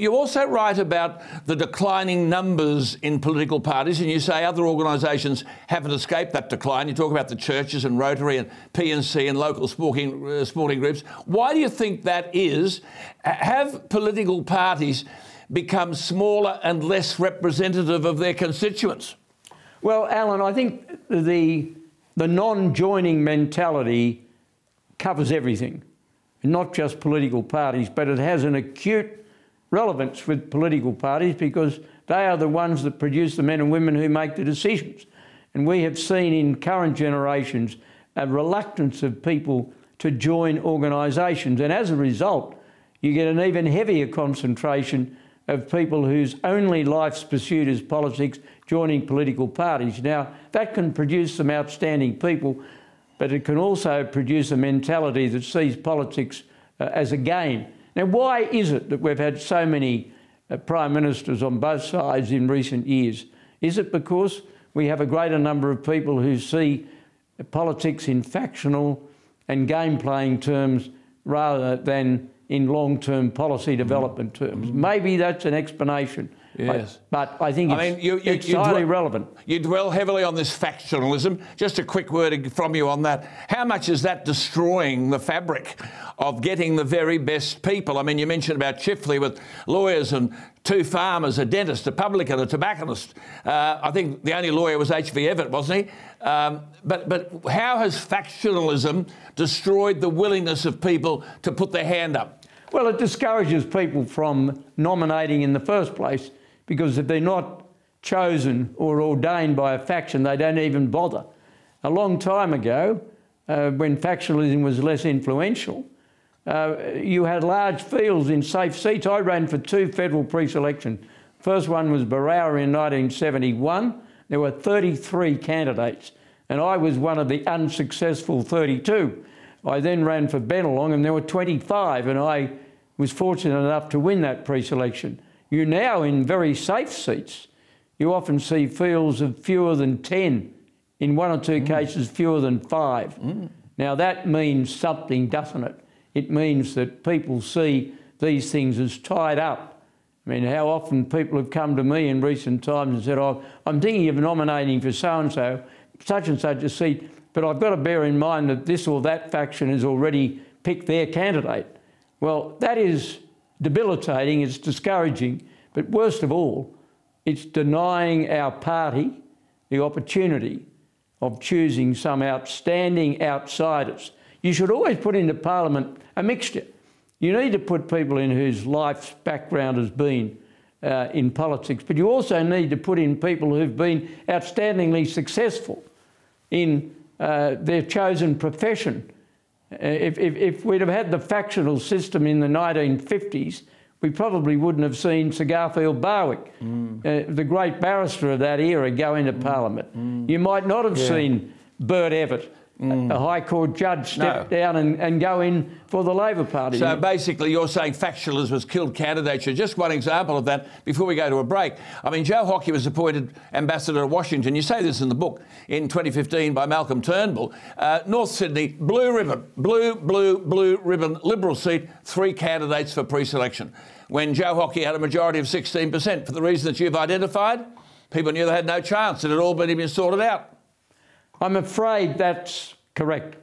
You also write about the declining numbers in political parties, and you say other organisations haven't escaped that decline. You talk about the churches and Rotary and P&C and local sporting, uh, sporting groups. Why do you think that is? Have political parties become smaller and less representative of their constituents? Well, Alan, I think the, the non joining mentality covers everything, not just political parties, but it has an acute relevance with political parties because they are the ones that produce the men and women who make the decisions. And we have seen in current generations a reluctance of people to join organisations. And as a result, you get an even heavier concentration of people whose only life's pursuit is politics joining political parties. Now, that can produce some outstanding people, but it can also produce a mentality that sees politics uh, as a game now, why is it that we've had so many uh, prime ministers on both sides in recent years? Is it because we have a greater number of people who see politics in factional and game playing terms rather than in long term policy development terms? Mm. Maybe that's an explanation. Yes. But, but I think it's, I mean, you, you, it's you highly relevant. You dwell heavily on this factionalism. Just a quick word from you on that. How much is that destroying the fabric of getting the very best people? I mean, you mentioned about Chifley with lawyers and two farmers, a dentist, a publican, a tobacconist. Uh, I think the only lawyer was H.V. Evatt, wasn't he? Um, but, but how has factionalism destroyed the willingness of people to put their hand up? Well, it discourages people from nominating in the first place because if they're not chosen or ordained by a faction, they don't even bother. A long time ago, uh, when factionalism was less influential, uh, you had large fields in safe seats. I ran for two federal pre-selections. First one was Berowra in 1971. There were 33 candidates, and I was one of the unsuccessful 32. I then ran for Bennelong, and there were 25, and I was fortunate enough to win that pre-selection. You now, in very safe seats, you often see fields of fewer than 10, in one or two mm. cases, fewer than five. Mm. Now, that means something, doesn't it? It means that people see these things as tied up. I mean, how often people have come to me in recent times and said, oh, I'm thinking of nominating for so and so, such and such a seat, but I've got to bear in mind that this or that faction has already picked their candidate. Well, that is debilitating, it's discouraging, but worst of all, it's denying our party the opportunity of choosing some outstanding outsiders. You should always put into Parliament a mixture. You need to put people in whose life's background has been uh, in politics, but you also need to put in people who've been outstandingly successful in uh, their chosen profession if, if, if, we'd have had the factional system in the 1950s, we probably wouldn't have seen Sir Garfield Barwick, mm. uh, the great barrister of that era, go into mm. Parliament. Mm. You might not have yeah. seen Bert Evatt Mm. A High Court judge step no. down and, and go in for the Labor Party. So basically, you're saying factionalism has killed candidature. Just one example of that before we go to a break. I mean, Joe Hockey was appointed ambassador to Washington. You say this in the book in 2015 by Malcolm Turnbull. Uh, North Sydney, blue ribbon, blue, blue, blue ribbon, Liberal seat, three candidates for pre selection. When Joe Hockey had a majority of 16%, for the reason that you've identified, people knew they had no chance. It had all been sorted out. I'm afraid that's correct.